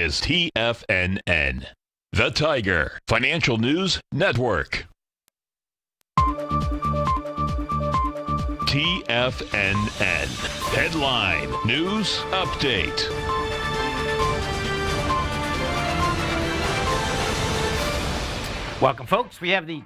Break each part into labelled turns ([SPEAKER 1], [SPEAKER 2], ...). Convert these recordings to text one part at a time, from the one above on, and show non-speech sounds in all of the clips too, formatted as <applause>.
[SPEAKER 1] is TFNN, the Tiger Financial News Network. TFNN. Headline News Update.
[SPEAKER 2] Welcome, folks. We have the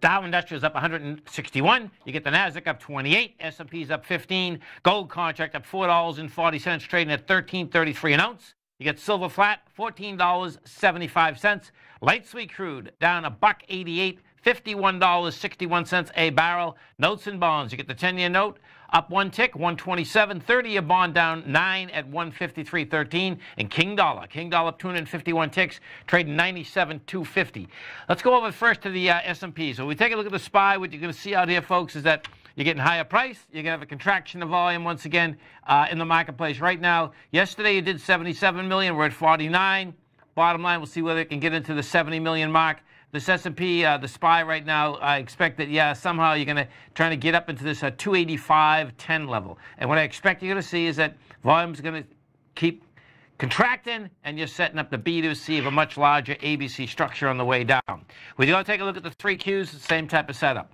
[SPEAKER 2] Dow Industrials up 161. You get the Nasdaq up 28. S&P's up 15. Gold contract up four dollars and forty cents, trading at 13.33 an ounce. You get silver flat, $14.75. Light sweet crude down a buck 88, $51.61 a barrel. Notes and bonds. You get the 10-year note up one tick, 127. 30-year bond down nine at 153.13. And King Dollar. King Dollar up 251 ticks, trading 97.250. Let's go over first to the uh, S&P. So we take a look at the SPY. What you're going to see out here, folks, is that you're getting higher price. You're going to have a contraction of volume once again uh, in the marketplace right now. Yesterday you did 77 million. We're at 49. Bottom line, we'll see whether it can get into the 70 million mark. This S&P, uh, the SPY right now, I expect that, yeah, somehow you're going to try to get up into this uh, 285.10 level. And what I expect you're going to see is that volume's going to keep contracting, and you're setting up the B2C of a much larger ABC structure on the way down. We're going to take a look at the three Qs, same type of setup.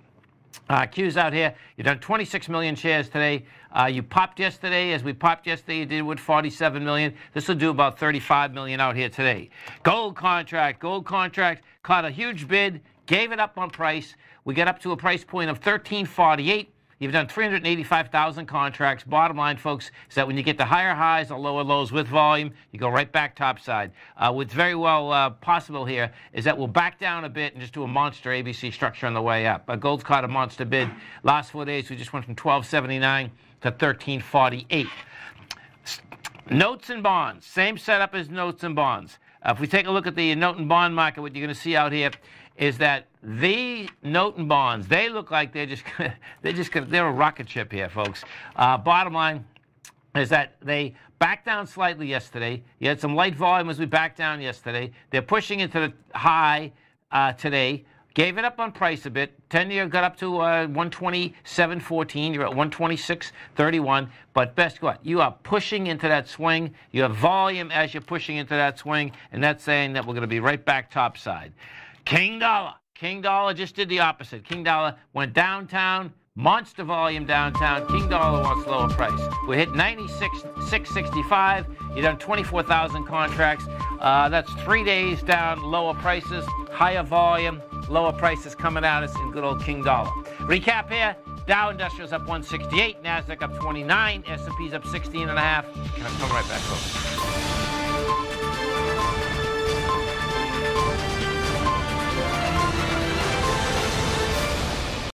[SPEAKER 2] Uh, Q's out here. You've done 26 million shares today. Uh, you popped yesterday. As we popped yesterday, you did with 47 million. This will do about 35 million out here today. Gold contract. Gold contract caught a huge bid. Gave it up on price. We got up to a price point of 1348. You've done 385,000 contracts. Bottom line, folks, is that when you get the higher highs or lower lows with volume, you go right back topside. Uh, what's very well uh, possible here is that we'll back down a bit and just do a monster ABC structure on the way up. Uh, gold's caught a monster bid. Last four days, we just went from 1279 to 1348. Notes and bonds, same setup as notes and bonds. Uh, if we take a look at the note and bond market, what you're going to see out here is that the note and bonds, they look like they're just, <laughs> they're just, they're a rocket ship here, folks. Uh, bottom line is that they backed down slightly yesterday. You had some light volume as we backed down yesterday. They're pushing into the high uh, today. Gave it up on price a bit. 10 year got up to uh, 127.14. You're at 126.31. But best what? You are pushing into that swing. You have volume as you're pushing into that swing. And that's saying that we're going to be right back topside. King Dollar. King Dollar just did the opposite. King Dollar went downtown, monster volume downtown. King Dollar wants lower price. We hit 96, 665. You done 24,000 contracts. Uh, that's three days down, lower prices, higher volume, lower prices coming at us in good old King Dollar. Recap here. Dow Industrials up 168, Nasdaq up 29, S&P's up 16 and a half. Can I come right back, folks?